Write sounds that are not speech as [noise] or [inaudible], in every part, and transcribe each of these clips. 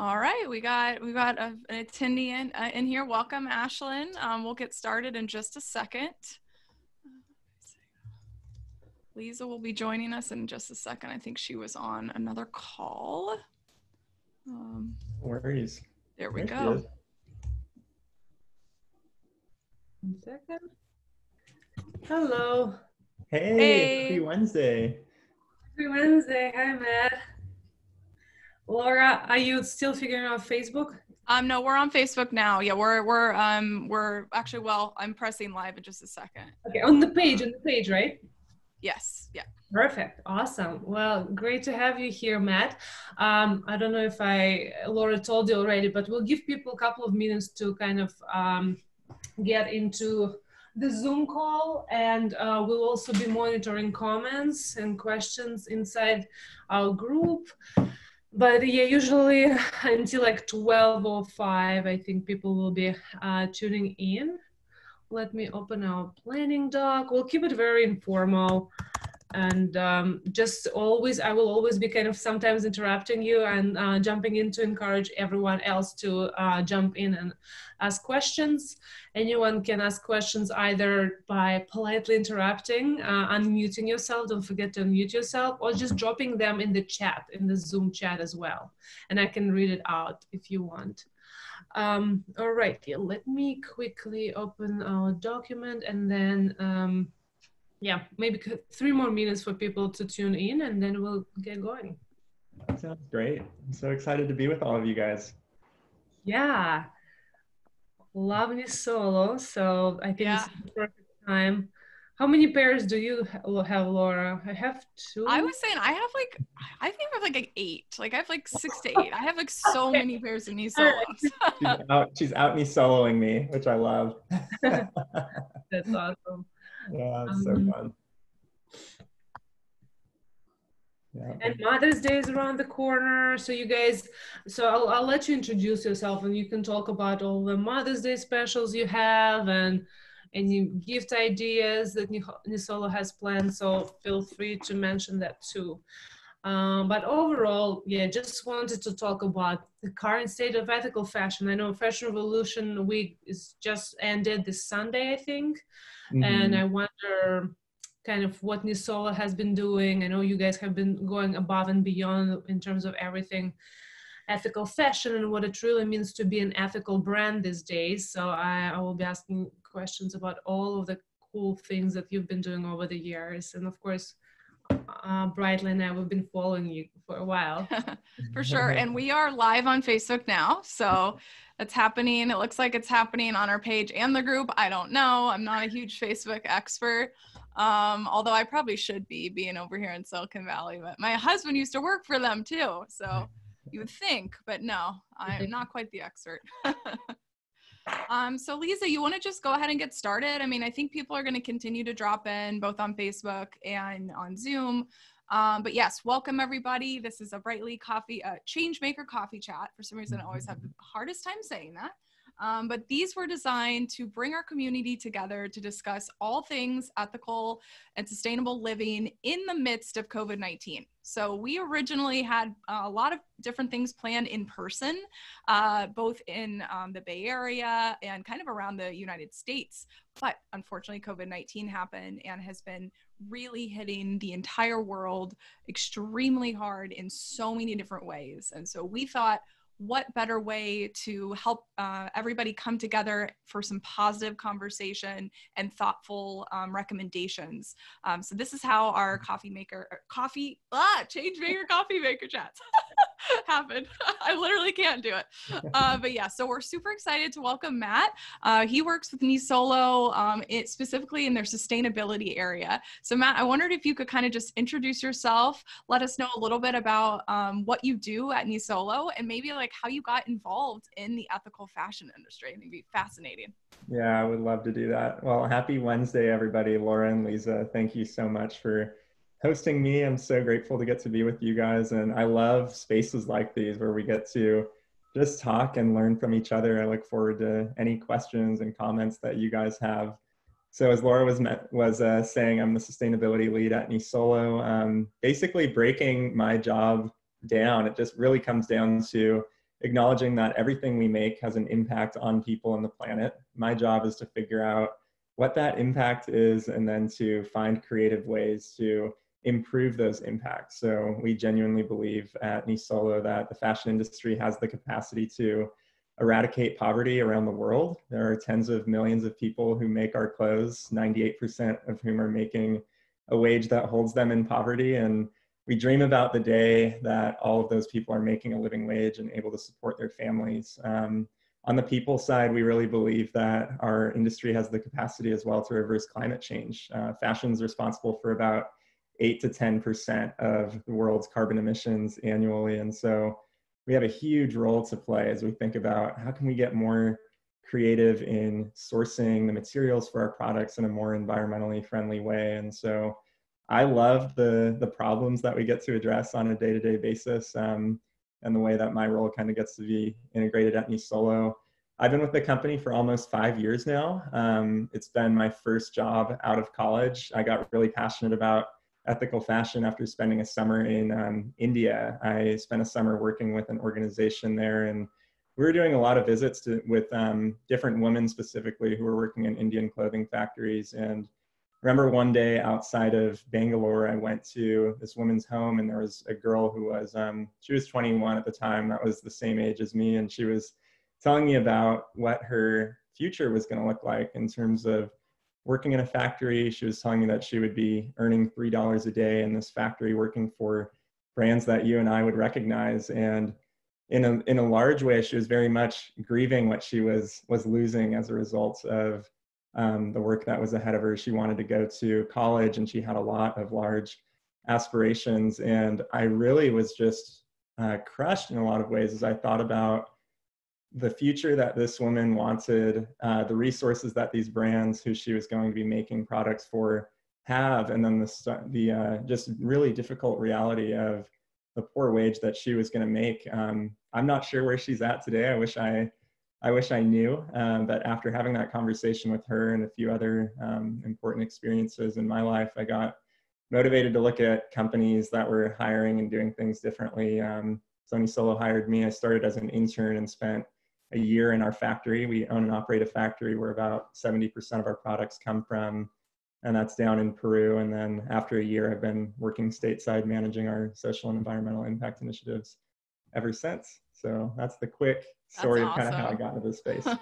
All right, we got we got a, an attendee in, uh, in here. Welcome, Ashlyn. Um, we'll get started in just a second. Lisa will be joining us in just a second. I think she was on another call. Um, worries. There we there go. One second. Hello. Hey, hey. happy Wednesday. Happy Wednesday. Hi, Matt. Laura, are you still figuring out Facebook? Um, no, we're on Facebook now. Yeah, we're we're um we're actually well, I'm pressing live in just a second. Okay, on the page, on the page, right? Yes. Yeah. Perfect. Awesome. Well, great to have you here, Matt. Um, I don't know if I Laura told you already, but we'll give people a couple of minutes to kind of um, get into the Zoom call, and uh, we'll also be monitoring comments and questions inside our group but yeah usually [laughs] until like 12 or 5 i think people will be uh, tuning in. Let me open our planning doc. We'll keep it very informal and um, just always i will always be kind of sometimes interrupting you and uh, jumping in to encourage everyone else to uh, jump in and ask questions. Anyone can ask questions either by politely interrupting uh, unmuting yourself don't forget to unmute yourself or just dropping them in the chat in the zoom chat as well. And i can read it out if you want. Um, all right let me quickly open our document and then um, yeah, maybe three more minutes for people to tune in and then we'll get going. That sounds great. I'm so excited to be with all of you guys. Yeah. Love solo. So I think yeah. it's the perfect time. How many pairs do you have, Laura? I have two. I was saying I have like I think I have like eight. Like I have like six to eight. I have like so okay. many pairs of Nisolos. [laughs] she's out. She's out Nisoloing me, which I love. [laughs] That's awesome. Yeah, it's um, so fun. Yeah. And Mother's Day is around the corner. So you guys, so I'll, I'll let you introduce yourself and you can talk about all the Mother's Day specials you have and any gift ideas that Nisolo has planned. So feel free to mention that too. Um, but overall, yeah, just wanted to talk about the current state of ethical fashion. I know Fashion Revolution Week is just ended this Sunday, I think. Mm-hmm. And I wonder kind of what Nisolo has been doing. I know you guys have been going above and beyond in terms of everything ethical fashion and what it really means to be an ethical brand these days. So I, I will be asking questions about all of the cool things that you've been doing over the years. And of course, uh, Brightly and I, we've been following you for a while. [laughs] for sure. And we are live on Facebook now. So it's happening. It looks like it's happening on our page and the group. I don't know. I'm not a huge Facebook expert. Um, although I probably should be being over here in Silicon Valley, but my husband used to work for them too. So you would think, but no, I'm not quite the expert. [laughs] um, so Lisa, you want to just go ahead and get started? I mean, I think people are going to continue to drop in both on Facebook and on Zoom. Um, but yes, welcome everybody. This is a Brightly Coffee, uh, Changemaker Coffee Chat. For some reason, I always have the hardest time saying that. Um, but these were designed to bring our community together to discuss all things ethical and sustainable living in the midst of COVID 19. So, we originally had a lot of different things planned in person, uh, both in um, the Bay Area and kind of around the United States. But unfortunately, COVID 19 happened and has been really hitting the entire world extremely hard in so many different ways. And so, we thought, what better way to help uh, everybody come together for some positive conversation and thoughtful um, recommendations. Um, so this is how our coffee maker, coffee, ah, change maker coffee maker chats [laughs] [laughs] happen. [laughs] I literally can't do it. [laughs] Uh, but yeah, so we're super excited to welcome Matt. Uh, he works with Nisolo um, it, specifically in their sustainability area. So Matt, I wondered if you could kind of just introduce yourself, let us know a little bit about um, what you do at Nisolo and maybe like how you got involved in the ethical fashion industry. It'd be fascinating. Yeah, I would love to do that. Well, happy Wednesday, everybody. Laura and Lisa, thank you so much for hosting me. I'm so grateful to get to be with you guys. And I love spaces like these where we get to just talk and learn from each other. I look forward to any questions and comments that you guys have. So as Laura was met, was uh, saying, I'm the sustainability lead at Nisolo. Um, basically, breaking my job down, it just really comes down to acknowledging that everything we make has an impact on people and the planet. My job is to figure out what that impact is and then to find creative ways to improve those impacts. So we genuinely believe at Nisolo that the fashion industry has the capacity to eradicate poverty around the world. There are tens of millions of people who make our clothes, 98% of whom are making a wage that holds them in poverty. And we dream about the day that all of those people are making a living wage and able to support their families. Um, on the people side, we really believe that our industry has the capacity as well to reverse climate change. Uh, fashion is responsible for about 8 to 10% of the world's carbon emissions annually. And so we have a huge role to play as we think about how can we get more creative in sourcing the materials for our products in a more environmentally friendly way. And so I love the, the problems that we get to address on a day-to-day basis um, and the way that my role kind of gets to be integrated at Nisolo. I've been with the company for almost five years now. Um, it's been my first job out of college. I got really passionate about ethical fashion after spending a summer in um, India. I spent a summer working with an organization there, and we were doing a lot of visits to, with um, different women specifically who were working in Indian clothing factories. And remember one day outside of Bangalore, I went to this woman's home, and there was a girl who was um, she was 21 at the time. That was the same age as me, and she was telling me about what her future was going to look like in terms of working in a factory. She was telling me that she would be earning $3 a day in this factory working for brands that you and I would recognize. And in a, in a large way, she was very much grieving what she was, was losing as a result of um, the work that was ahead of her. She wanted to go to college and she had a lot of large aspirations. And I really was just uh, crushed in a lot of ways as I thought about the future that this woman wanted, uh, the resources that these brands who she was going to be making products for have, and then the, the uh, just really difficult reality of the poor wage that she was going to make. Um, I'm not sure where she's at today. I wish I, I wish I knew. Um, but after having that conversation with her and a few other um, important experiences in my life, I got motivated to look at companies that were hiring and doing things differently. Um, So Nisolo hired me. I started as an intern and spent a year in our factory. We own and operate a factory where about 70% of our products come from, and that's down in Peru. And then after a year, I've been working stateside managing our social and environmental impact initiatives ever since. So that's the quick story awesome. of kind of how I got into this space. [laughs]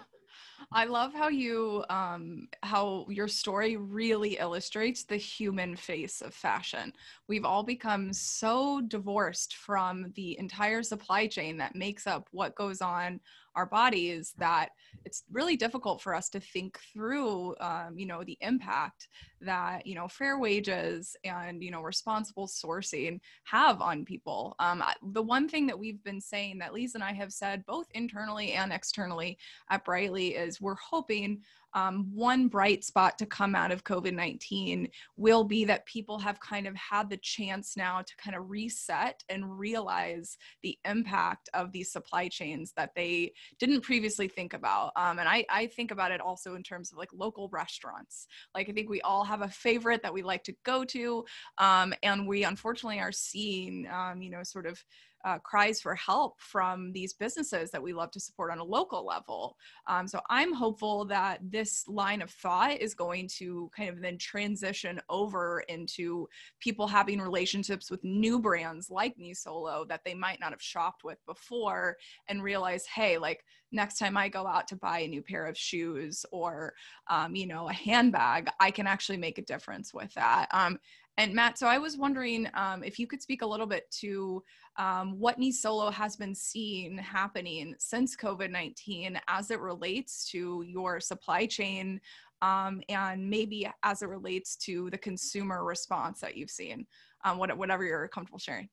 I love how you um, how your story really illustrates the human face of fashion. We've all become so divorced from the entire supply chain that makes up what goes on our bodies that it's really difficult for us to think through um, you know the impact that you know fair wages and you know responsible sourcing have on people. Um, the one thing that we've been saying that lisa and i have said both internally and externally at brightly is we're hoping um, one bright spot to come out of COVID 19 will be that people have kind of had the chance now to kind of reset and realize the impact of these supply chains that they didn't previously think about. Um, and I, I think about it also in terms of like local restaurants. Like, I think we all have a favorite that we like to go to. Um, and we unfortunately are seeing, um, you know, sort of uh, cries for help from these businesses that we love to support on a local level. Um, so I'm hopeful that this line of thought is going to kind of then transition over into people having relationships with new brands like Nisolo that they might not have shopped with before and realize, hey, like next time I go out to buy a new pair of shoes or, um, you know, a handbag, I can actually make a difference with that. Um, and Matt, so I was wondering um, if you could speak a little bit to um, what Nisolo has been seeing happening since COVID 19 as it relates to your supply chain um, and maybe as it relates to the consumer response that you've seen, um, whatever you're comfortable sharing.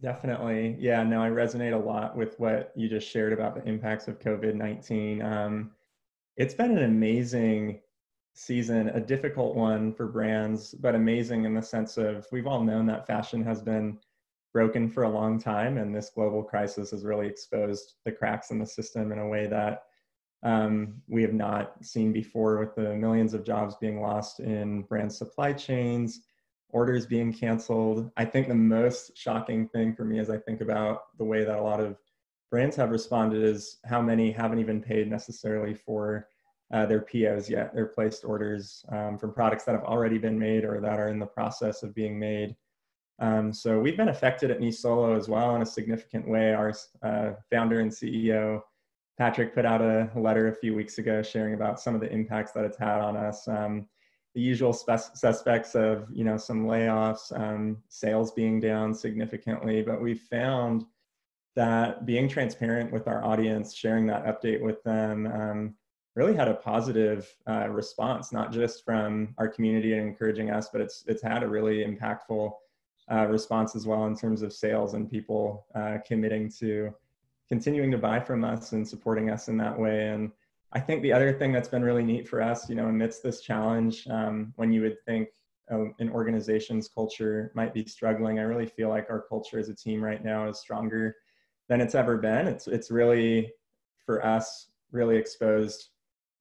Definitely. Yeah, no, I resonate a lot with what you just shared about the impacts of COVID 19. Um, it's been an amazing season, a difficult one for brands, but amazing in the sense of we've all known that fashion has been broken for a long time, and this global crisis has really exposed the cracks in the system in a way that um, we have not seen before with the millions of jobs being lost in brand supply chains, orders being canceled. I think the most shocking thing for me as I think about the way that a lot of brands have responded is how many haven't even paid necessarily for uh, their POs yet. They're placed orders um, from products that have already been made or that are in the process of being made. Um, so we've been affected at Nisolo as well in a significant way. Our uh, founder and CEO, Patrick, put out a letter a few weeks ago sharing about some of the impacts that it's had on us. Um, the usual suspects of you know some layoffs, um, sales being down significantly, but we found that being transparent with our audience, sharing that update with them, um, really had a positive uh, response, not just from our community and encouraging us, but it's it's had a really impactful uh, response as well in terms of sales and people uh, committing to continuing to buy from us and supporting us in that way. And I think the other thing that's been really neat for us, you know, amidst this challenge, um, when you would think uh, an organization's culture might be struggling, I really feel like our culture as a team right now is stronger than it's ever been. It's it's really for us really exposed,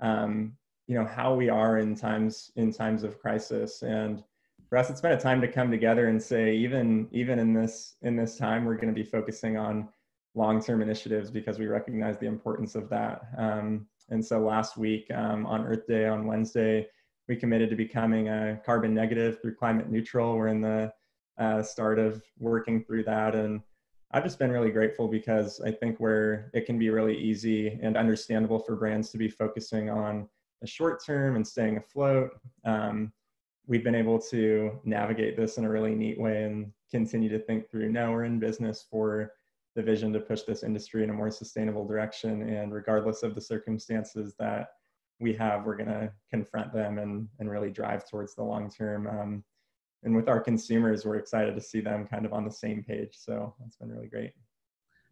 um, you know, how we are in times in times of crisis. And for us, it's been a time to come together and say, even even in this in this time, we're going to be focusing on long-term initiatives because we recognize the importance of that. Um, and so last week um, on Earth Day on Wednesday, we committed to becoming a carbon negative through climate neutral. We're in the uh, start of working through that. And I've just been really grateful because I think where it can be really easy and understandable for brands to be focusing on the short term and staying afloat. Um, we've been able to navigate this in a really neat way and continue to think through no, we're in business for the vision to push this industry in a more sustainable direction. And regardless of the circumstances that we have, we're going to confront them and, and really drive towards the long term. Um, and with our consumers, we're excited to see them kind of on the same page. So that's been really great.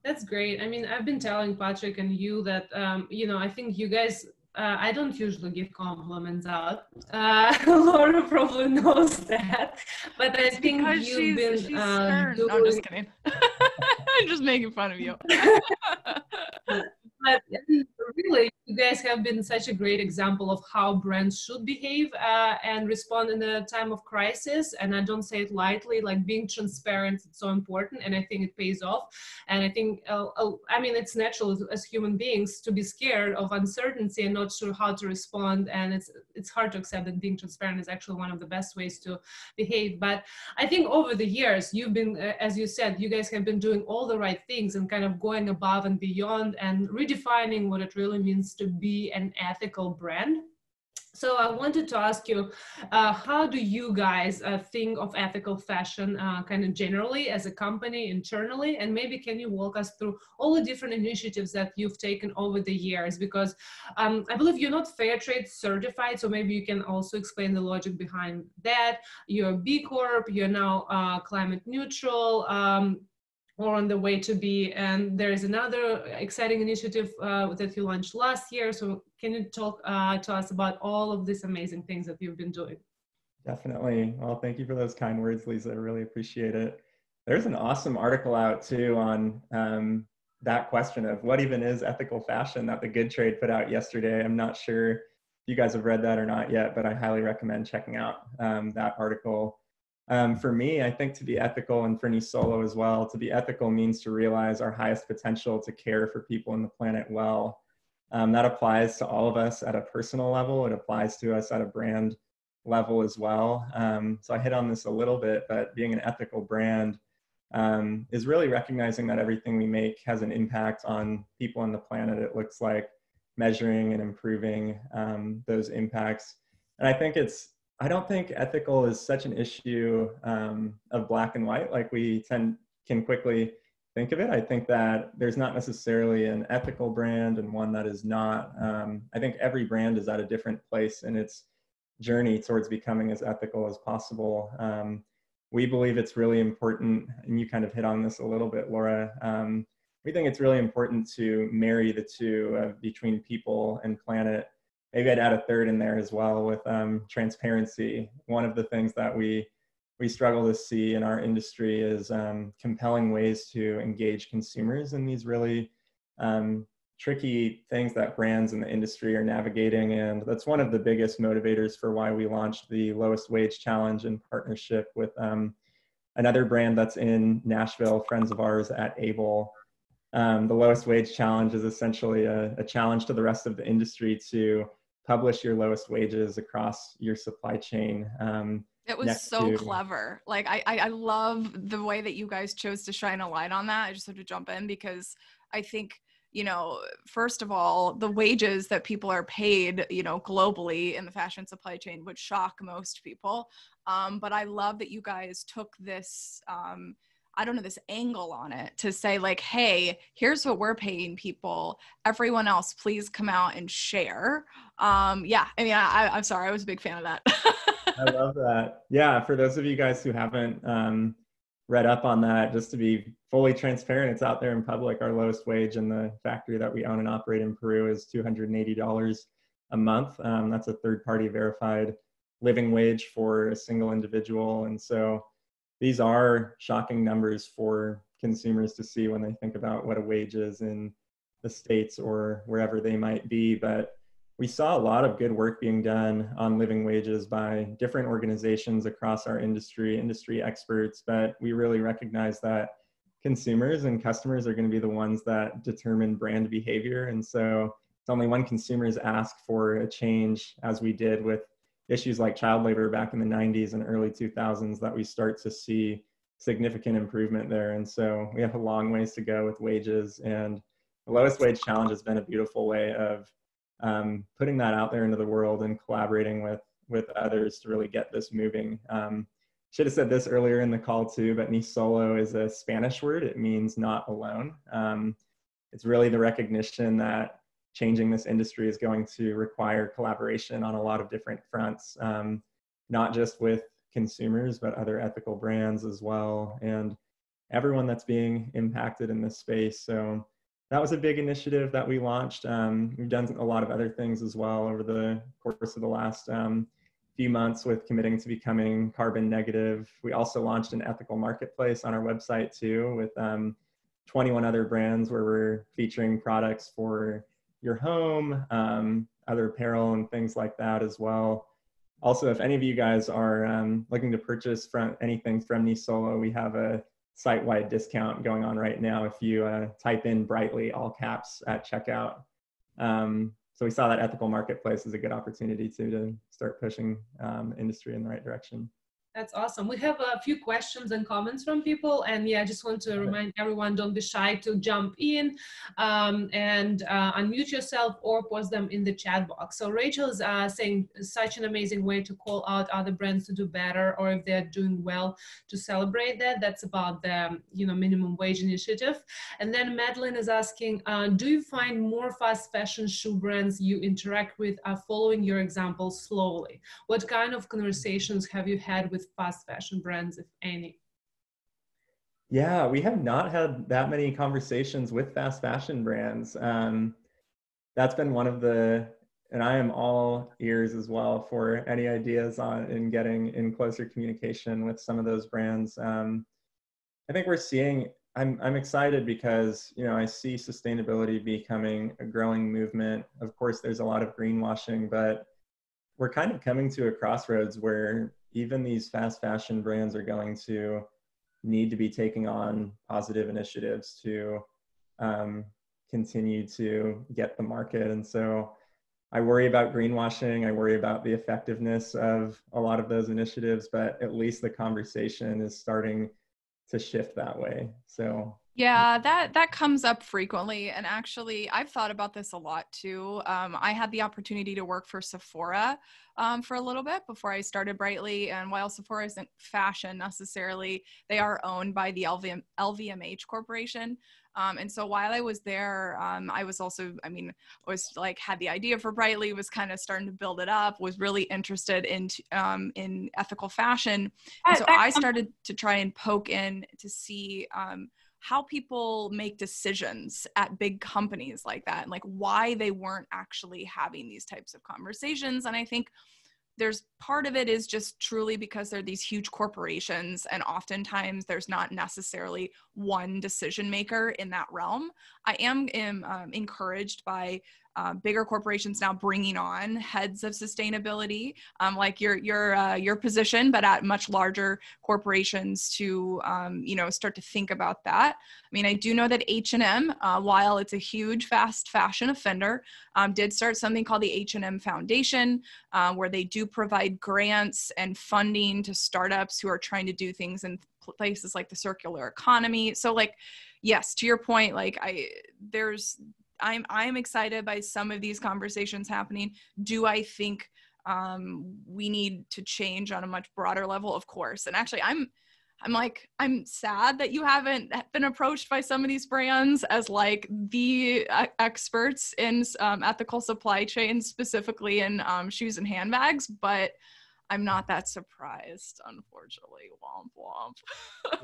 That's great. I mean, I've been telling Patrick and you that, um, you know, I think you guys uh, I don't usually give compliments out. Uh, [laughs] Laura probably knows that, but I think because you've she's, been. uh, doing... no, I'm just kidding. [laughs] I'm just making fun of you. [laughs] but really, you guys have been such a great example of how brands should behave uh, and respond in a time of crisis. And I don't say it lightly, like being transparent is so important, and I think it pays off. And I think, uh, uh, I mean, it's natural as human beings to be scared of uncertainty and not sure how to respond. And it's it's hard to accept that being transparent is actually one of the best ways to behave. But I think over the years, you've been, uh, as you said, you guys have been doing all the right things and kind of going above and beyond and redefining what it really means to be an ethical brand. So I wanted to ask you, uh, how do you guys uh, think of ethical fashion uh, kind of generally as a company internally? And maybe can you walk us through all the different initiatives that you've taken over the years? Because um, I believe you're not fair trade certified, so maybe you can also explain the logic behind that. You're B Corp, you're now uh, climate neutral. Um, or on the way to be. And there is another exciting initiative uh, that you launched last year. So can you talk uh, to us about all of these amazing things that you've been doing? Definitely. Well, thank you for those kind words, Lisa. I really appreciate it. There's an awesome article out too on um, that question of what even is ethical fashion that the Good Trade put out yesterday. I'm not sure if you guys have read that or not yet, but I highly recommend checking out um, that article um, for me, I think to be ethical and for Nisolo as well, to be ethical means to realize our highest potential to care for people in the planet well. Um, that applies to all of us at a personal level. It applies to us at a brand level as well. Um, so I hit on this a little bit, but being an ethical brand um, is really recognizing that everything we make has an impact on people on the planet. It looks like measuring and improving um, those impacts. And I think it's I don't think ethical is such an issue um, of black and white like we tend can quickly think of it. I think that there's not necessarily an ethical brand and one that is not. Um, I think every brand is at a different place in its journey towards becoming as ethical as possible. Um, we believe it's really important, and you kind of hit on this a little bit, Laura. Um, we think it's really important to marry the two uh, between people and planet maybe I'd add a third in there as well with um, transparency. One of the things that we we struggle to see in our industry is um, compelling ways to engage consumers in these really um, tricky things that brands in the industry are navigating. And that's one of the biggest motivators for why we launched the lowest wage challenge in partnership with um, another brand that's in Nashville, friends of ours at Able. um, the lowest wage challenge is essentially a, a, challenge to the rest of the industry to publish your lowest wages across your supply chain. Um, it was so to... clever. Like I, I, I love the way that you guys chose to shine a light on that. I just have to jump in because I think you know, first of all, the wages that people are paid, you know, globally in the fashion supply chain would shock most people. Um, but I love that you guys took this, um, I don't know, this angle on it to say, like, hey, here's what we're paying people. Everyone else, please come out and share. Um, yeah, I mean, I, I'm sorry, I was a big fan of that. [laughs] I love that. Yeah, for those of you guys who haven't um, read up on that, just to be fully transparent, it's out there in public. Our lowest wage in the factory that we own and operate in Peru is $280 a month. Um, that's a third party verified living wage for a single individual. And so these are shocking numbers for consumers to see when they think about what a wage is in the States or wherever they might be. But we saw a lot of good work being done on living wages by different organizations across our industry, industry experts, but we really recognize that consumers and customers are going to be the ones that determine brand behavior. And so it's only when consumers ask for a change, as we did with issues like child labor back in the 90s and early 2000s, that we start to see significant improvement there. And so we have a long ways to go with wages. And the lowest wage challenge has been a beautiful way of um, putting that out there into the world and collaborating with with others to really get this moving. Um, should have said this earlier in the call too, but ni solo is a Spanish word. It means not alone. Um, it's really the recognition that changing this industry is going to require collaboration on a lot of different fronts, um, not just with consumers, but other ethical brands as well, and everyone that's being impacted in this space. So that was a big initiative that we launched. Um, we've done a lot of other things as well over the course of the last um, few months with committing to becoming carbon negative. We also launched an ethical marketplace on our website too with um, 21 other brands where we're featuring products for your home, um, other apparel and things like that as well. Also, if any of you guys are um, looking to purchase from anything from Nisolo, we have a site-wide discount going on right now if you uh, type in brightly all caps at checkout. Um, so we saw that ethical marketplace is a good opportunity to, to start pushing um, industry in the right direction. That's awesome. We have a few questions and comments from people. And yeah, I just want to remind everyone, don't be shy to jump in um, and uh, unmute yourself or post them in the chat box. So Rachel's uh, saying such an amazing way to call out other brands to do better or if they're doing well to celebrate that. That's about the you know minimum wage initiative. And then Madeline is asking, uh, do you find more fast fashion shoe brands you interact with are following your example slowly? What kind of conversations have you had with with fast fashion brands, if any? Yeah, we have not had that many conversations with fast fashion brands. Um, that's been one of the, and I am all ears as well for any ideas on in getting in closer communication with some of those brands. Um, I think we're seeing. I'm I'm excited because you know I see sustainability becoming a growing movement. Of course, there's a lot of greenwashing, but we're kind of coming to a crossroads where even these fast fashion brands are going to need to be taking on positive initiatives to um, continue to get the market. And so I worry about greenwashing. I worry about the effectiveness of a lot of those initiatives, but at least the conversation is starting to shift that way. So yeah, that that comes up frequently, and actually, I've thought about this a lot too. Um, I had the opportunity to work for Sephora um, for a little bit before I started Brightly, and while Sephora isn't fashion necessarily, they are owned by the LVM, LVMH Corporation. Um, and so while I was there, um, I was also, I mean, was like had the idea for Brightly, was kind of starting to build it up, was really interested in um, in ethical fashion, and so I started to try and poke in to see um, how people make decisions at big companies like that and like why they weren't actually having these types of conversations. And i think there's part of it is just truly because they're these huge corporations and oftentimes there's not necessarily one decision maker in that realm. I am, am um, encouraged by uh, bigger corporations now bringing on heads of sustainability, um, like your your uh, your position, but at much larger corporations to um, you know start to think about that. I mean, I do know that H and M, uh, while it's a huge fast fashion offender, um, did start something called the H and M Foundation, uh, where they do provide grants and funding to startups who are trying to do things in places like the circular economy. So like yes, to your point, like I there's I'm I'm excited by some of these conversations happening. Do I think um, we need to change on a much broader level? Of course. And actually, I'm I'm like I'm sad that you haven't been approached by some of these brands as like the uh, experts in um, ethical supply chain, specifically in um, shoes and handbags, but I'm not that surprised, unfortunately. Womp womp.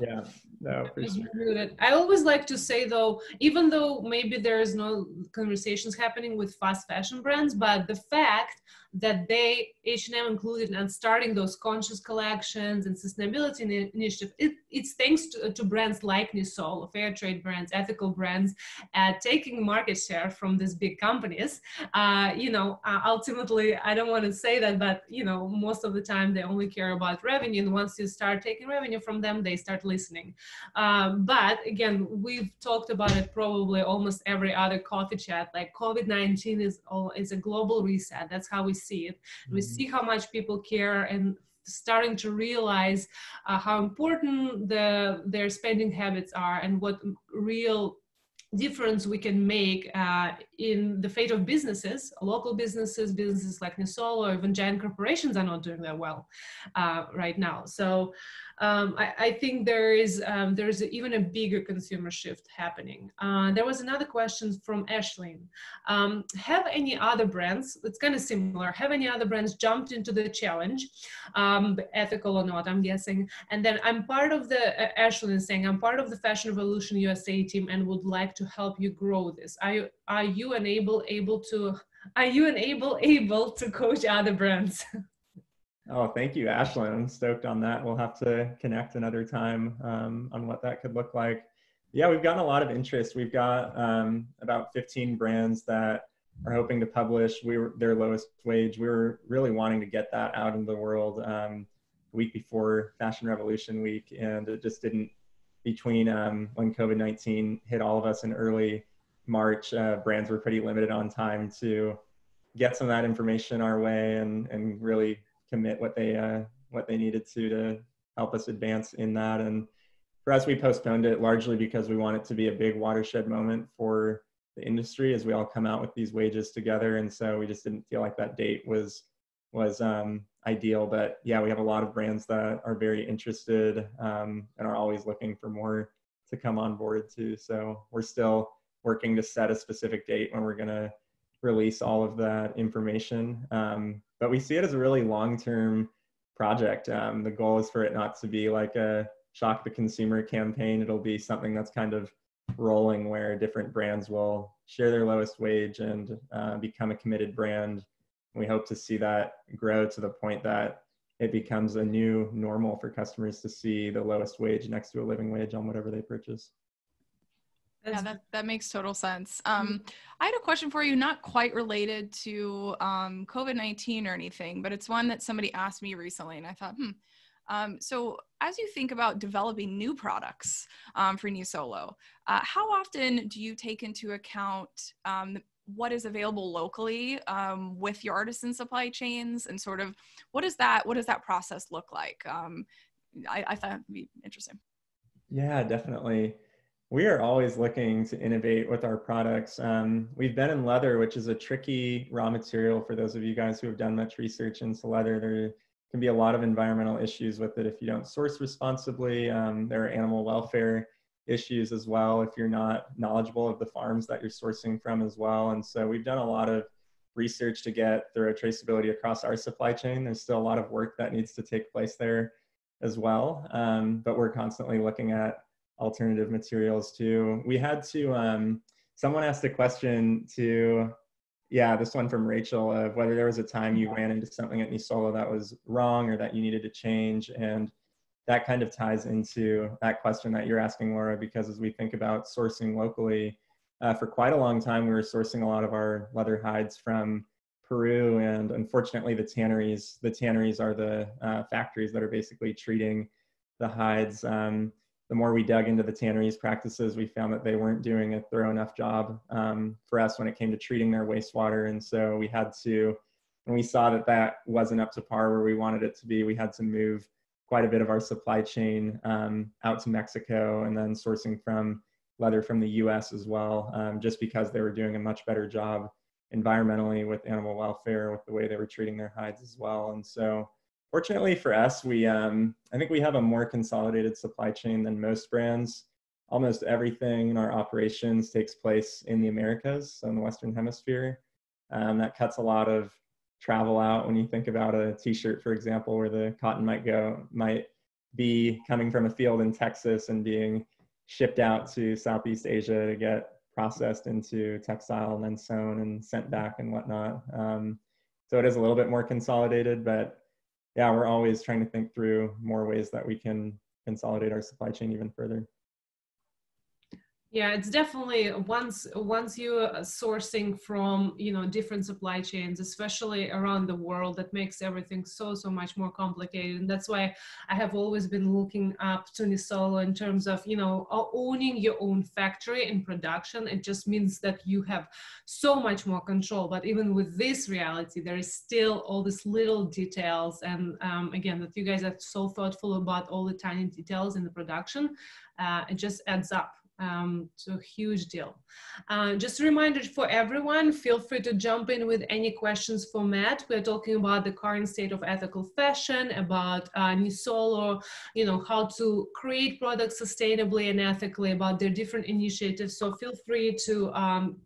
[laughs] yeah, no, sure. I always like to say though, even though maybe there is no conversations happening with fast fashion brands, but the fact that they H&M included and starting those conscious collections and sustainability initiative, it, it's thanks to, to, brands like Nisolo, fair trade brands, ethical brands, uh, taking market share from these big companies. Uh, you know, uh, ultimately, I don't want to say that, but you know, most of the time they only care about revenue, and once you start taking revenue from them, they start listening. Um, but again, we've talked about it probably almost every other coffee chat. Like COVID-19 is all is a global reset. That's how we see it. Mm-hmm. We see how much people care and starting to realize uh, how important the their spending habits are and what real difference we can make uh, in the fate of businesses, local businesses, businesses like Nisolo, or even giant corporations are not doing that well uh, right now. So um, I, I, think there is um, there is even a bigger consumer shift happening. Uh, there was another question from Ashlyn. Um, have any other brands, it's kind of similar, have any other brands jumped into the challenge, um, ethical or not, I'm guessing. And then I'm part of the, uh, Ashlyn saying, I'm part of the Fashion Revolution USA team and would like to help you grow this. Are you, are you able, able to, are you able, able to coach other brands? [laughs] Oh, thank you, Ashlyn. I'm stoked on that. We'll have to connect another time um, on what that could look like. Yeah, we've gotten a lot of interest. We've got um, about 15 brands that are hoping to publish we were, their lowest wage. We were really wanting to get that out in the world um, the week before Fashion Revolution Week, and it just didn't. Between um, when COVID 19 hit all of us in early March, uh, brands were pretty limited on time to get some of that information our way and, and really commit what they uh, what they needed to to help us advance in that. And for us, we postponed it largely because we want it to be a big watershed moment for the industry as we all come out with these wages together. And so we just didn't feel like that date was was um, ideal. But yeah, we have a lot of brands that are very interested um, and are always looking for more to come on board too. So we're still working to set a specific date when we're going to release all of that information. Um, but we see it as a really long-term project. Um, the goal is for it not to be like a shock the consumer campaign. It'll be something that's kind of rolling where different brands will share their lowest wage and uh, become a committed brand. We hope to see that grow to the point that it becomes a new normal for customers to see the lowest wage next to a living wage on whatever they purchase yeah, that, that makes total sense. Um, mm-hmm. I had a question for you, not quite related to um, COVID 19 or anything, but it's one that somebody asked me recently, and I thought, hmm. Um, so, as you think about developing new products um, for Nisolo, uh, how often do you take into account um, what is available locally um, with your artisan supply chains, and sort of what is that what does that process look like? Um, I, I thought it'd be interesting. Yeah, definitely we are always looking to innovate with our products. Um, we've been in leather, which is a tricky raw material for those of you guys who have done much research into leather. There can be a lot of environmental issues with it if you don't source responsibly. Um, there are animal welfare issues as well if you're not knowledgeable of the farms that you're sourcing from as well. And so we've done a lot of research to get thorough traceability across our supply chain. There's still a lot of work that needs to take place there as well. Um, but we're constantly looking at alternative materials too. We had to, um, someone asked a question to, yeah, this one from Rachel of whether there was a time you ran into something at Nisolo that was wrong or that you needed to change. And that kind of ties into that question that you're asking, Laura, because as we think about sourcing locally, uh, for quite a long time, we were sourcing a lot of our leather hides from Peru, and unfortunately, the tanneries the tanneries are the uh, factories that are basically treating the hides. Um, the more we dug into the tanneries practices, we found that they weren't doing a thorough enough job um, for us when it came to treating their wastewater, and so we had to. When we saw that that wasn't up to par where we wanted it to be, we had to move quite a bit of our supply chain um, out to Mexico and then sourcing from leather from the US as well, um, just because they were doing a much better job environmentally with animal welfare, with the way they were treating their hides as well. And so, fortunately for us, we um, I think we have a more consolidated supply chain than most brands. Almost everything in our operations takes place in the Americas, so in the Western Hemisphere. Um, that cuts a lot of travel out when you think about a t-shirt, for example, where the cotton might go might be coming from a field in Texas and being shipped out to Southeast Asia to get processed into textile and then sewn and sent back and whatnot. Um, so it is a little bit more consolidated, but yeah, we're always trying to think through more ways that we can consolidate our supply chain even further. Yeah, it's definitely once once you're sourcing from you know different supply chains, especially around the world, that makes everything so so much more complicated. And that's why I have always been looking up to Nisolo in terms of you know owning your own factory and production. It just means that you have so much more control. But even with this reality, there is still all these little details. And um, again, that you guys are so thoughtful about all the tiny details in the production, uh, it just adds up um, so a huge deal. Uh, just a reminder for everyone, feel free to jump in with any questions for Matt. We're talking about the current state of ethical fashion, about uh, Nisolo, you know, how to create products sustainably and ethically, about their different initiatives. So feel free to um,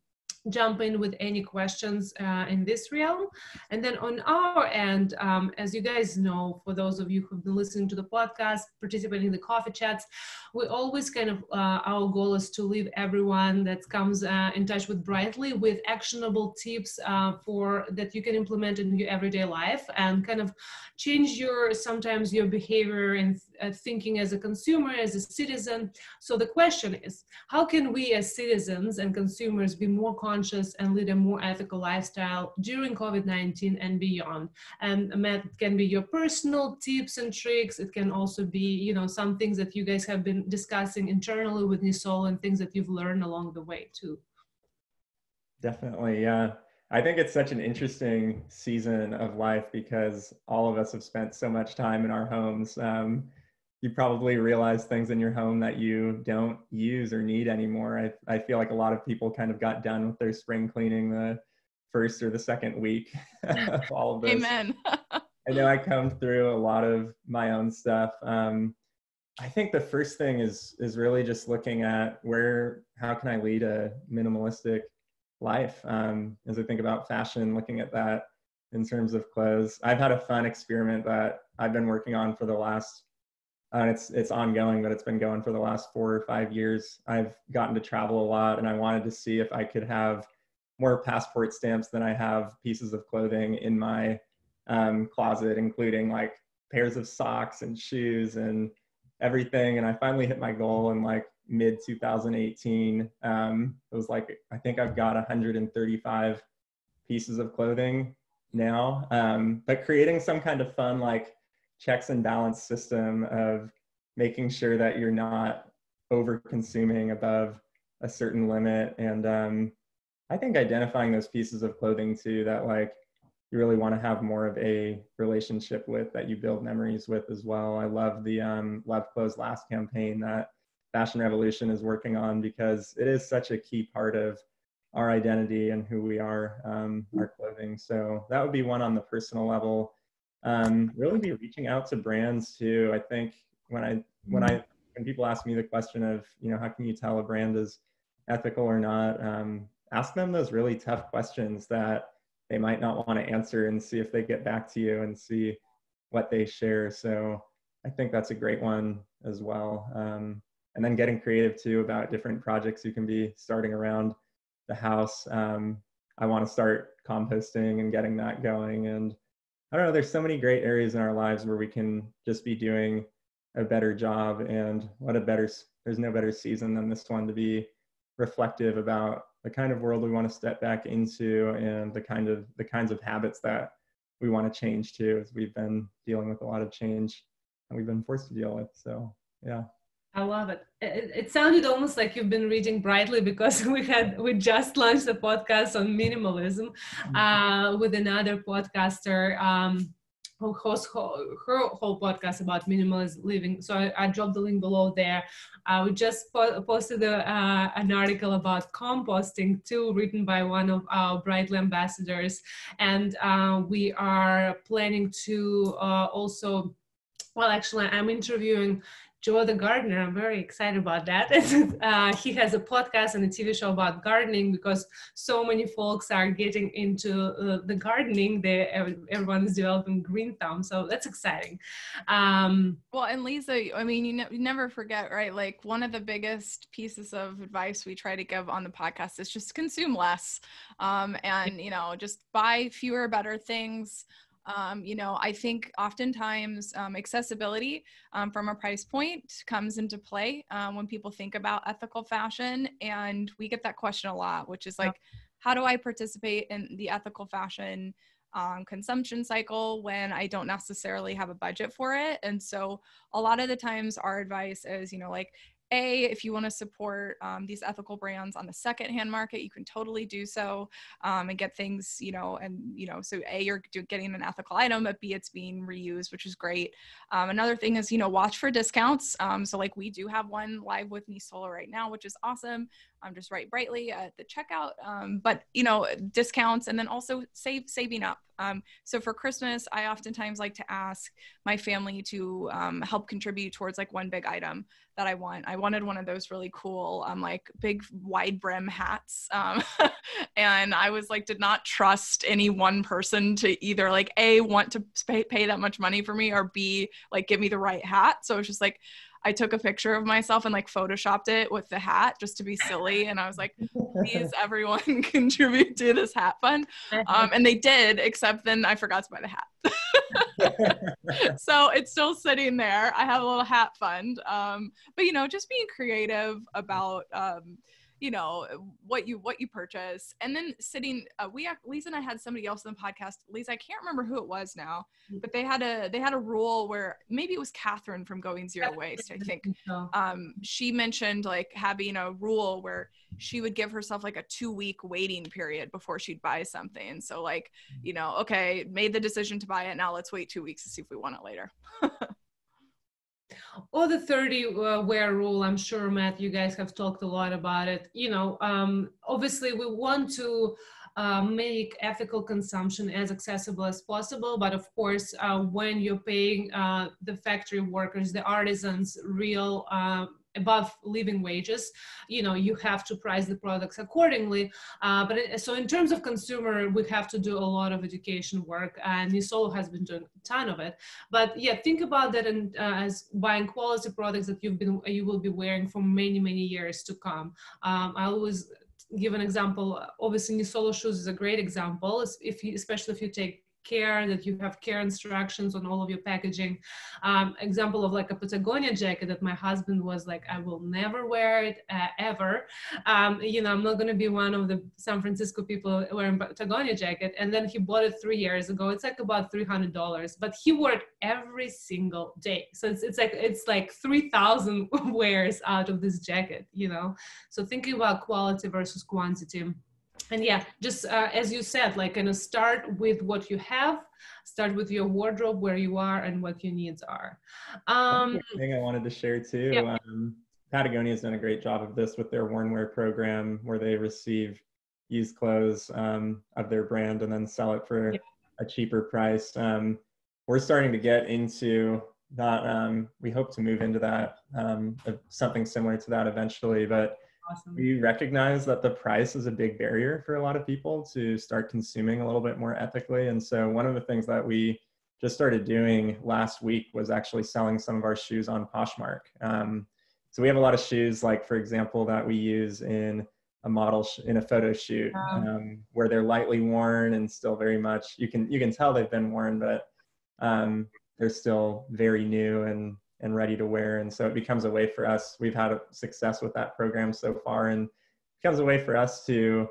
jump in with any questions uh, in this realm. And then on our end, um, as you guys know, for those of you who've been listening to the podcast, participating in the coffee chats, we always kind of, uh, our goal is to leave everyone that comes uh, in touch with Brightly with actionable tips uh, for that you can implement in your everyday life and kind of change your, sometimes your behavior and uh, thinking as a consumer, as a citizen. So the question is, how can we as citizens and consumers be more and lead a more ethical lifestyle during COVID-19 and beyond? And Matt, it can be your personal tips and tricks. It can also be, you know, some things that you guys have been discussing internally with Nisol and things that you've learned along the way too. Definitely, yeah. I think it's such an interesting season of life because all of us have spent so much time in our homes. Um, you probably realize things in your home that you don't use or need anymore. I, I feel like a lot of people kind of got done with their spring cleaning the first or the second week [laughs] of all of this. Amen. [laughs] I know I come through a lot of my own stuff. Um, I think the first thing is is really just looking at where how can I lead a minimalistic life. Um, as I think about fashion, looking at that in terms of clothes. I've had a fun experiment that I've been working on for the last and it's it's ongoing, but it's been going for the last four or five years. I've gotten to travel a lot, and I wanted to see if I could have more passport stamps than I have pieces of clothing in my um, closet, including like pairs of socks and shoes and everything. And I finally hit my goal in like mid 2018. Um, it was like I think I've got 135 pieces of clothing now, um, but creating some kind of fun like checks and balance system of making sure that you're not over consuming above a certain limit. And um, i think identifying those pieces of clothing too that like you really want to have more of a relationship with that you build memories with as well. I love the um, love clothes last campaign that fashion revolution is working on because it is such a key part of our identity and who we are um, our clothing. So that would be one on the personal level um, really be reaching out to brands too. I think when I when I when people ask me the question of you know how can you tell a brand is ethical or not, um, ask them those really tough questions that they might not want to answer and see if they get back to you and see what they share. So I think that's a great one as well. Um, and then getting creative too about different projects you can be starting around the house. Um, I want to start composting and getting that going and I don't know, there's so many great areas in our lives where we can just be doing a better job and what a better there's no better season than this one to be reflective about the kind of world we want to step back into and the kind of the kinds of habits that we want to change too as we've been dealing with a lot of change and we've been forced to deal with so yeah I love it. it. It hounded almost like you've been reading brightly because [laughs] we had we just launched a podcast on minimalism mm-hmm. uh, with another podcaster um, who hosts her whole podcast about minimalist living. So I, I dropped the link below there. Uh, we just po- posted a, uh, an article about composting too, written by one of our Brightly ambassadors, and uh, we are planning to uh, also well actually i'm interviewing Joe the gardener. I'm very excited about that. [laughs] uh, he has a podcast and a TV show about gardening because so many folks are getting into uh, the gardening. They everyone is developing green thumb, so that's exciting. Um, well, and Lisa, I mean, you, ne- you never forget, right? Like one of the biggest pieces of advice we try to give on the podcast is just consume less, um, and you know, just buy fewer, better things. Um, you know, I think oftentimes um, accessibility um, from a price point comes into play um, when people think about ethical fashion. And we get that question a lot, which is like, how do I participate in the ethical fashion um, consumption cycle when I don't necessarily have a budget for it? And so a lot of the times our advice is, you know, like, a, if you want to support um, these ethical brands on the secondhand market, you can totally do so um, and get things, you know, and, you know, so A, you're getting an ethical item, but B, it's being reused, which is great. Um, another thing is, you know, watch for discounts. Um, so, like, we do have one live with Nisolo write now, which is awesome. I'm just right brightly at the checkout. Um, but you know, discounts and then also save saving up. Um, so for Christmas, I oftentimes like to ask my family to um, help contribute towards like one big item that I want. I wanted one of those really cool, um, like big wide brim hats. Um, [laughs] and I was like, did not trust any one person to either like A, want to pay, pay that much money for me or B, like give me the right hat. So it was just like, I took a picture of myself and like photoshopped it with the hat just to be silly. And I was like, please [laughs] everyone [laughs] contribute to this hat fund. Um, and they did, except then I forgot to buy the hat. [laughs] so it's still sitting there. I have a little hat fund. Um, but you know, just being creative about um, you know what you what you purchase. And then sitting uh, we lisa and i had somebody else on the podcast. Lisa i can't remember who it was now mm. but they had a they had a rule where maybe it was Kathryn from going zero waste i think. um, she mentioned like having a rule where she would give herself like a two week waiting period before she'd buy something. So like mm. you know okay made the decision to buy it. Now let's wait two weeks to see if we want it later [laughs] or the 30 uh, wear rule i'm sure matt you guys have talked a lot about it. You know um, obviously we want to uh, make ethical consumption as accessible as possible but of course uh, when you're paying uh, the factory workers the artisans real uh, above living wages you know you have to price the products accordingly. Uh, but it, so in terms of consumer we have to do a lot of education work and nisolo has been doing a ton of it. But yeah think about that and uh, as buying quality products that you've been you will be wearing for many many years to come. Um, i always give an example. Obviously nisolo shoes is a great example if you, especially if you take care, that you have care instructions on all of your packaging. Um, example of like a Patagonia jacket that my husband was like, I will never wear it uh, ever. Um, you know, I'm not going to be one of the San Francisco people wearing Patagonia jacket. And then he bought it three years ago. It's like about $300, but he wore it every single day. So it's, it's like, it's like 3,000 [laughs] wears out of this jacket, you know? So thinking about quality versus quantity and yeah just uh, as you said like kind of start with what you have start with your wardrobe where you are and what your needs are um thing i wanted to share too yeah. um, patagonia has done a great job of this with their worn wear program where they receive used clothes um, of their brand and then sell it for yeah. a cheaper price um, we're starting to get into that um, we hope to move into that um, something similar to that eventually but awesome. we recognize that the price is a big barrier for a lot of people to start consuming a little bit more ethically. And so one of the things that we just started doing last week was actually selling some of our shoes on Poshmark. Um, so we have a lot of shoes, like for example, that we use in a model sh- in a photo shoot um, where they're lightly worn and still very much you can you can tell they've been worn, but um, they're still very new and and ready to wear. And so it becomes a way for us. We've had a success with that program so far, and becomes a way for us to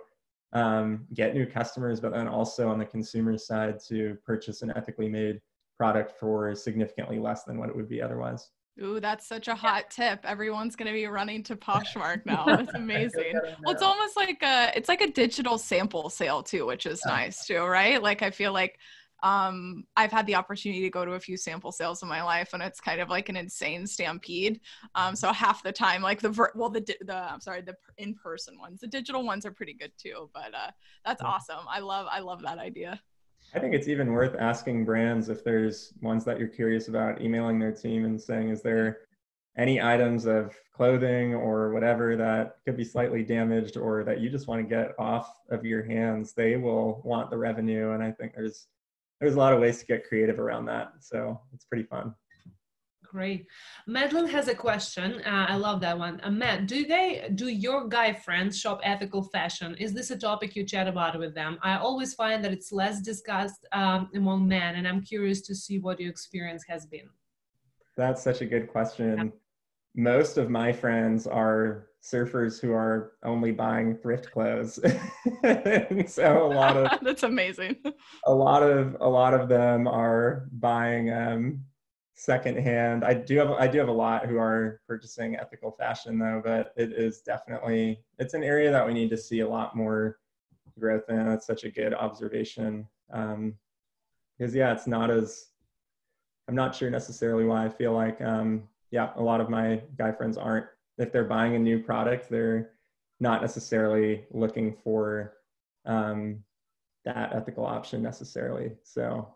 um, get new customers, but then also on the consumer side to purchase an ethically made product for significantly less than what it would be otherwise. Ooh, that's such a hot tip. Everyone's gonna be running to [laughs] Poshmark now. That's amazing. well, it's almost like a it's like a digital sample sale too, which is nice too, right? Like I feel like um, I've had the opportunity to go to a few sample sales in my life, and it's kind of like an insane stampede. Um, so half the time, like the ver- well, the the I'm sorry, the in person ones, the digital ones are pretty good too. But uh, that's awesome. I love I love that idea. I think it's even worth asking brands if there's ones that you're curious about, emailing their team and saying, is there any items of clothing or whatever that could be slightly damaged or that you just want to get off of your hands? They will want the revenue. And I think there's there's a lot of ways to get creative around that. So it's pretty fun. Great. Madeline has a question. Uh, I love that one. Uh, Matt, do they, do your guy friends shop ethical fashion? Is this a topic you chat about with them? I always find that it's less discussed um, among men, and I'm curious to see what your experience has been. That's such a good question. Yeah. Most of my friends are surfers who are only buying thrift clothes. [laughs] so a lot of [laughs] that's amazing. A lot of a lot of them are buying um, secondhand. I do have I do have a lot who are purchasing ethical fashion though, but it is definitely it's an area that we need to see a lot more growth in. That's such a good observation. Um, because yeah, it's not as I'm not sure necessarily why I feel like um, yeah, a lot of my guy friends aren't if they're buying a new product, they're not necessarily looking for um, that ethical option necessarily. So,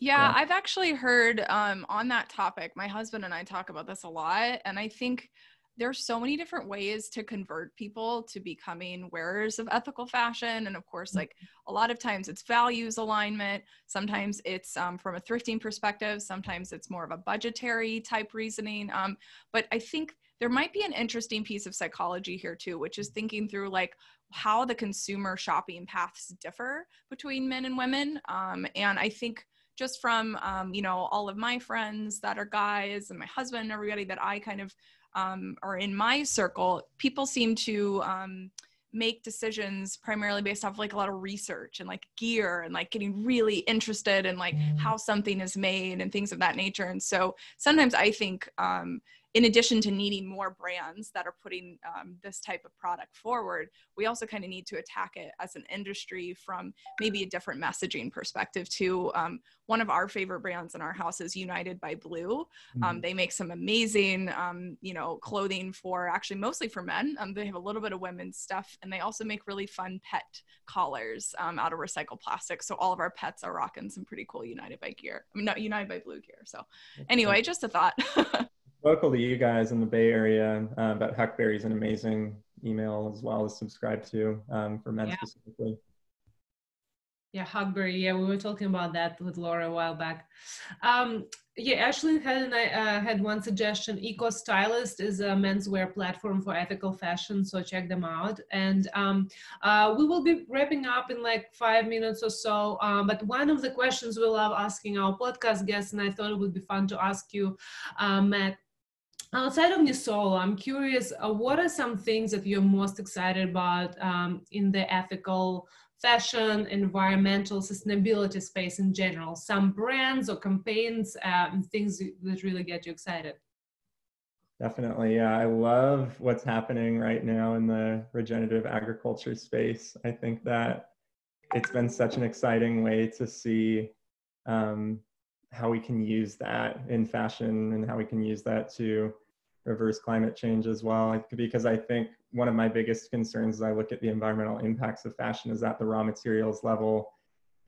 yeah, yeah. I've actually heard um, on that topic, my husband and I talk about this a lot. And I think there's so many different ways to convert people to becoming wearers of ethical fashion and of course mm-hmm. like a lot of times it's values alignment sometimes it's um, from a thrifting perspective sometimes it's more of a budgetary type reasoning um, but i think there might be an interesting piece of psychology here too, which is thinking through like how the consumer shopping paths differ between men and women. Um, and I think just from um, you know all of my friends that are guys and my husband and everybody that I kind of um, are in my circle, people seem to um, make decisions primarily based off like a lot of research and like gear and like getting really interested in like mm. how something is made and things of that nature. And so sometimes I think um, in addition to needing more brands that are putting um, this type of product forward, we also kind of need to attack it as an industry from maybe a different messaging perspective too. Um, one of our favorite brands in our house is United by Blue. Um, mm-hmm. They make some amazing, um, you know, clothing for actually mostly for men. Um, they have a little bit of women's stuff, and they also make really fun pet collars um, out of recycled plastic. So all of our pets are rocking some pretty cool United by gear. I mean, not United by Blue gear. So anyway, just a thought. [laughs] local to you guys in the Bay Area, uh, but Huckberry is an amazing email as well as subscribe to um, for men yeah. specifically. Yeah, Huckberry. Yeah, we were talking about that with Laura a while back. Um, yeah, Ashley had and I uh, had one suggestion. Eco Stylist is a menswear platform for ethical fashion, so check them out. And um, uh, we will be wrapping up in like five minutes or so. Um, but one of the questions we love asking our podcast guests, and I thought it would be fun to ask you, uh, Matt, Outside of Nisolo, I'm curious, uh, what are some things that you're most excited about um, in the ethical fashion, environmental, sustainability space in general? Some brands or campaigns, um, things that really get you excited? Definitely. Yeah, I love what's happening right now in the regenerative agriculture space. I think that it's been such an exciting way to see um, how we can use that in fashion and how we can use that to reverse climate change as well because i think one of my biggest concerns as i look at the environmental impacts of fashion is at the raw materials level.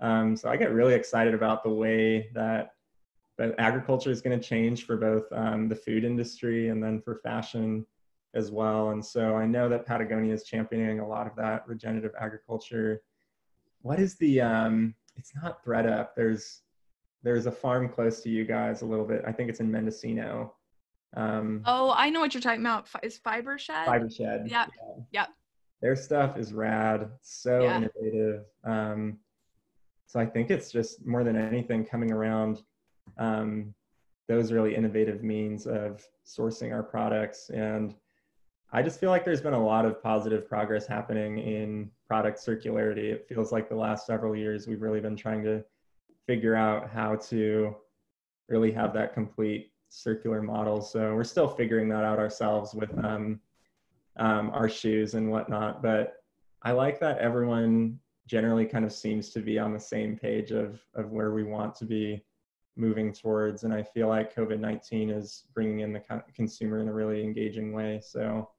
Um, so i get really excited about the way that that agriculture is going to change for both um, the food industry and then for fashion as well. And so i know that patagonia is championing a lot of that regenerative agriculture. What is the um, it's not ThredUp there's there's a farm close to you guys a little bit. I think it's in mendocino um, oh, I know what you're talking about. Is Fibershed? Fiber Shed. Yep. Yeah. Yep. Their stuff is rad. So yeah. innovative. Um, so I think it's just more than anything coming around um, those really innovative means of sourcing our products and I just feel like there's been a lot of positive progress happening in product circularity. It feels like the last several years we've really been trying to figure out how to really have that complete circular model. So we're still figuring that out ourselves with um, um, our shoes and whatnot. But I like that everyone generally kind of seems to be on the same page of, of where we want to be moving towards. And I feel like COVID 19 is bringing in the consumer in a really engaging way. So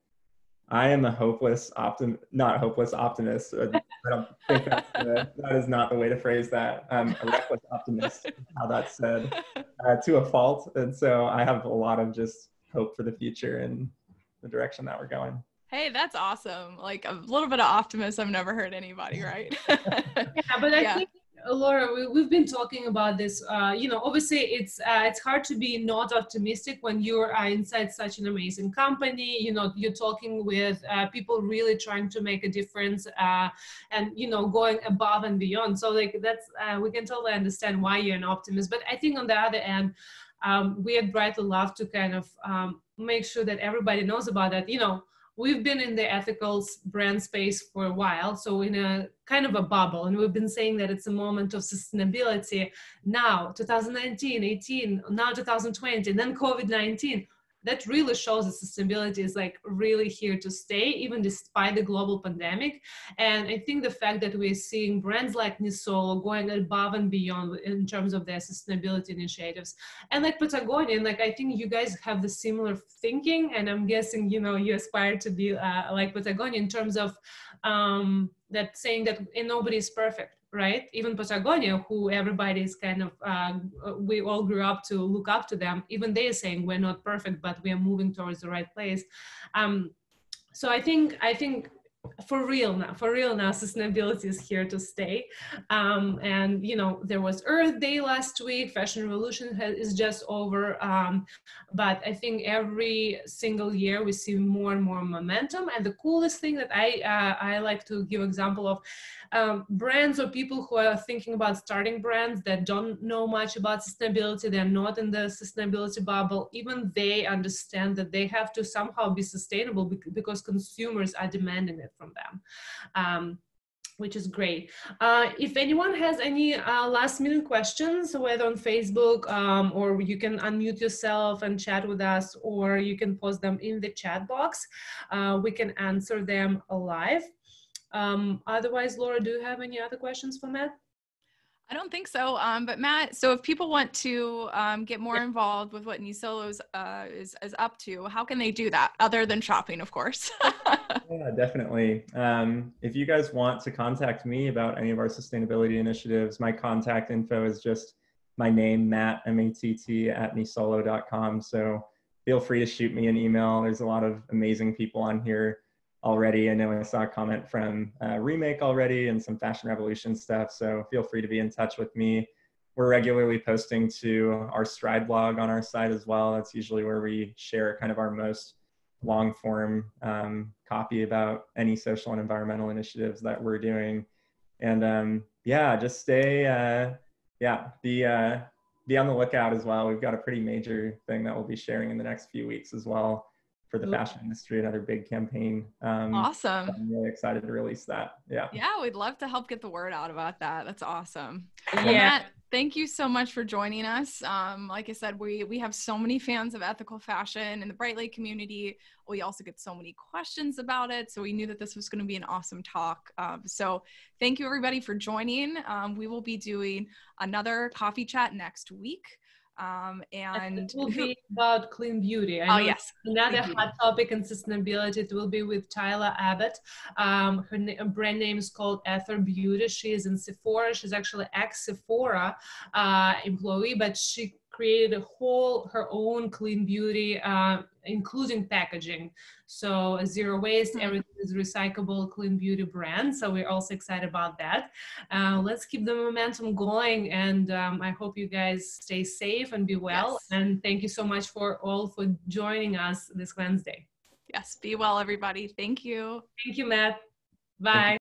I am a hopeless optim, not hopeless optimist. I don't think that's the, that is not the way to phrase that. I'm a reckless optimist, how that's said, [laughs] uh, to a fault. And so I have a lot of just hope for the future and the direction that we're going. Hey, that's awesome. Like a little bit of optimism. I've never heard anybody, right? [laughs] yeah, but I yeah. think Laura, we, have been talking about this. Uh, you know, obviously, it's uh, it's hard to be not optimistic when you're uh, inside such an amazing company. You know, you're talking with uh, people really trying to make a difference, uh, and you know, going above and beyond. So, like, that's uh, we can totally understand why you're an optimist. But I think on the other end, um, we at Brightly love to kind of um, make sure that everybody knows about that. You know we've been in the ethical brand space for a while so in a kind of a bubble and we've been saying that it's a moment of sustainability. Now 2019 18 now 2020 and then covid-19 that really shows that sustainability is like really here to stay, even despite the global pandemic. And I think the fact that we're seeing brands like Nisolo going above and beyond in terms of their sustainability initiatives, and like Patagonia, and like I think you guys have the similar thinking, and I'm guessing you know you aspire to be uh, like Patagonia in terms of um, that saying that nobody is perfect right? Even Patagonia, who everybody is kind of, uh, we all grew up to look up to them. Even they are saying we're not perfect, but we are moving towards the right place. Um, so I think I think for real now for real now sustainability is here to stay. Um, and you know there was earth day last week fashion revolution has, is just over um, but i think every single year we see more and more momentum. And the coolest thing that i uh, i like to give example of um, brands or people who are thinking about starting brands that don't know much about sustainability they're not in the sustainability bubble even they understand that they have to somehow be sustainable because consumers are demanding it from them. Um, which is great. Uh, if anyone has any uh, last minute questions, whether on Facebook um, or you can unmute yourself and chat with us, or you can post them in the chat box, uh, we can answer them live. Um, otherwise, Laura, do you have any other questions for Matt? I don't think so. Um, but Matt, so if people want to um, get more involved with what Nisolo's uh, is, is up to, how can they do that other than shopping, of course? [laughs] [laughs] yeah, definitely. Um, if you guys want to contact me about any of our sustainability initiatives, my contact info is just my name, Matt, M-A-T-T at nisolo.com. So feel free to shoot me an email. There's a lot of amazing people on here already. I know I saw a comment from uh, Remake already and some Fashion Revolution stuff. So feel free to be in touch with me. We're regularly posting to our Stride blog on our site as well. That's usually where we share kind of our most long form um, copy about any social and environmental initiatives that we're doing. And um, yeah, just stay, uh, yeah, be, uh, be on the lookout as well. We've got a pretty major thing that we'll be sharing in the next few weeks as well for the fashion industry, another big campaign. Um, awesome. I'm really excited to release that. Yeah. Yeah, we'd love to help get the word out about that. That's awesome. Yeah. Matt, thank you so much for joining us. Um, like I said, we we have so many fans of ethical fashion in the Brightly community. We also get so many questions about it, so we knew that this was going to be an awesome talk. Um, so thank you everybody for joining. Um, we will be doing another coffee chat next week. Um, and it will be about clean beauty. I oh, yes. Another hot topic in sustainability. It will be with Tyler Abbott. Um, her na- brand name is called Ether Beauty. She is in Sephora. She's actually ex Sephora uh, employee, but she created a whole her own clean beauty, uh, including packaging. So zero waste, mm-hmm. everything is recyclable, clean beauty brand. So we're also excited about that. Uh, let's keep the momentum going, and um, I hope you guys stay safe and be well. Yes. And thank you so much for all for joining us this Wednesday. Yes, be well, everybody. Thank you. Thank you, Matt. Bye.